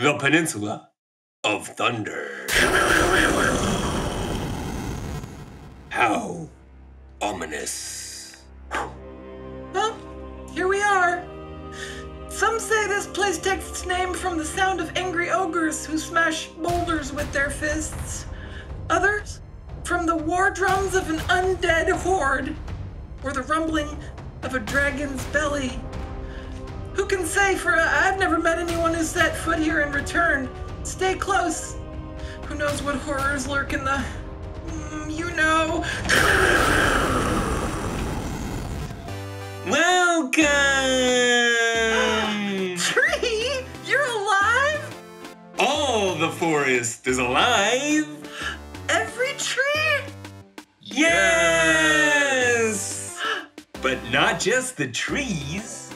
the Peninsula of Thunder. How ominous. Well, here we are. Some say this place takes its name from the sound of angry ogres who smash boulders with their fists. Others, from the war drums of an undead horde, or the rumbling of a dragon's belly. Who can say, for I've never met anyone who set foot here and returned. Stay close. Who knows what horrors lurk in the. Mm, you know. Welcome! Tree, you're alive? All the forest is alive! Every tree? Yes! But not just the trees.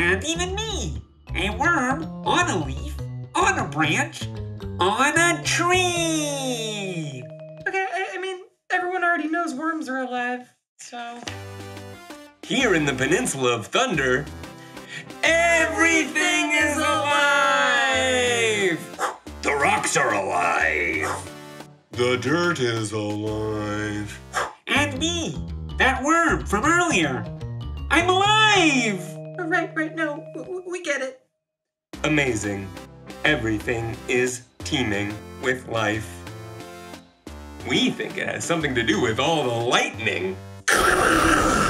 And even me, a worm on a leaf, on a branch, on a tree. Okay, I, I mean, everyone already knows worms are alive, so. Here in the Peninsula of Thunder, everything is alive! The rocks are alive! The dirt is alive. And me, that worm from earlier. I'm alive! Right, right, no, we get it. Amazing. Everything is teeming with life. We think it has something to do with all the lightning.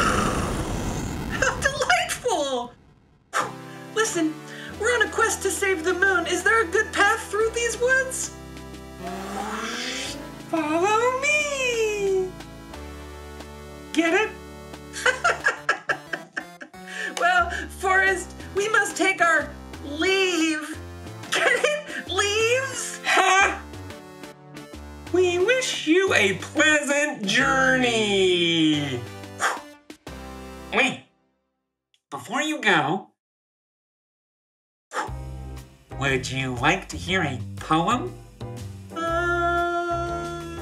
well, forest, we must take our leave. Get it? Leaves? Ha! We wish you a pleasant journey. Wait, before you go, would you like to hear a poem? Um,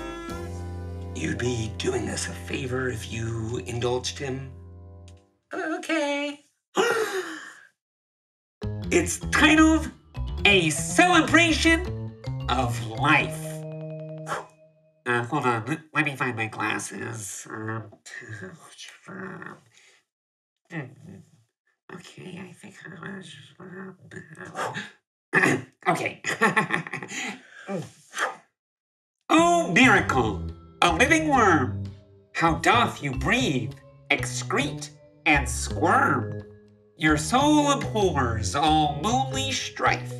You'd be doing us a favor if you indulged him. It's titled A Celebration of Life. Uh, hold on, let, me find my glasses. Um, okay, I think I was. okay. oh, miracle! A living worm! How doth you breathe, excrete, and squirm? Your soul abhors all moonly strife,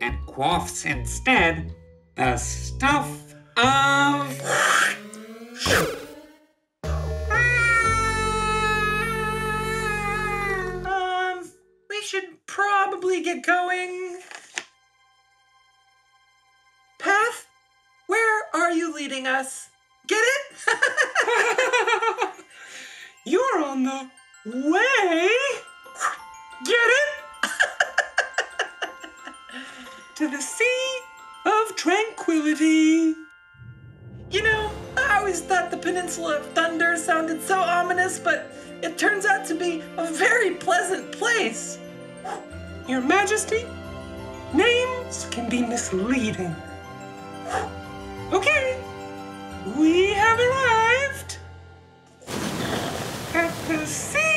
and quaffs instead the stuff of. Um, we should probably get going. Path, where are you leading us? Get it? You're on the way. Get it? to the Sea of Tranquility. You know, I always thought the Peninsula of Thunder sounded so ominous, but it turns out to be a very pleasant place. Your Majesty, names can be misleading. Okay, we have arrived at the Sea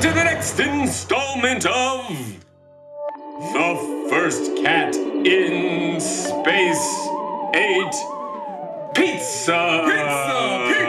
To the next installment of The First Cat in Space Ate Pizza! Pizza. Pizza,